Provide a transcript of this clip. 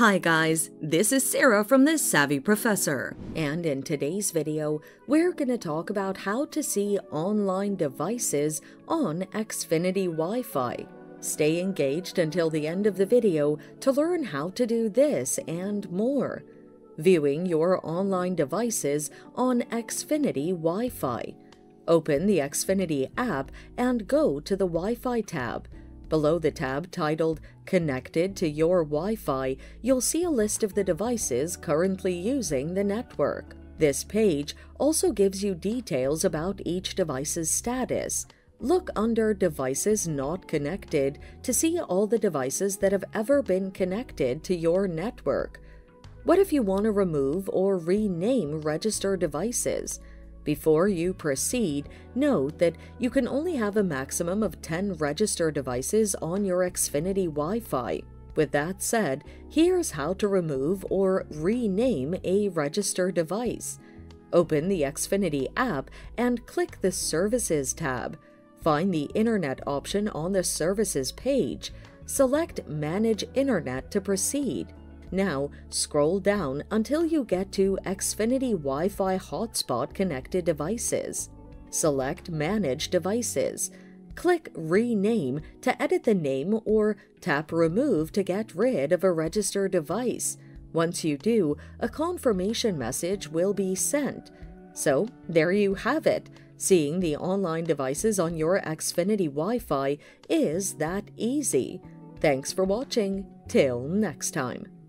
Hi guys, this is Sarah from The Savvy Professor, and in today's video, we're going to talk about how to see online devices on Xfinity Wi-Fi. Stay engaged until the end of the video to learn how to do this and more. Viewing your online devices on Xfinity Wi-Fi. Open the Xfinity app and go to the Wi-Fi tab. Below the tab titled Connected to Your Wi Fi, you'll see a list of the devices currently using the network. This page also gives you details about each device's status. Look under Devices Not Connected to see all the devices that have ever been connected to your network. What if you want to remove or rename registered devices? Before you proceed, note that you can only have a maximum of 10 registered devices on your Xfinity Wi Fi. With that said, here's how to remove or rename a registered device. Open the Xfinity app and click the Services tab. Find the Internet option on the Services page. Select Manage Internet to proceed. Now, scroll down until you get to Xfinity Wi Fi hotspot connected devices. Select Manage Devices. Click Rename to edit the name or tap Remove to get rid of a registered device. Once you do, a confirmation message will be sent. So, there you have it. Seeing the online devices on your Xfinity Wi Fi is that easy. Thanks for watching. Till next time.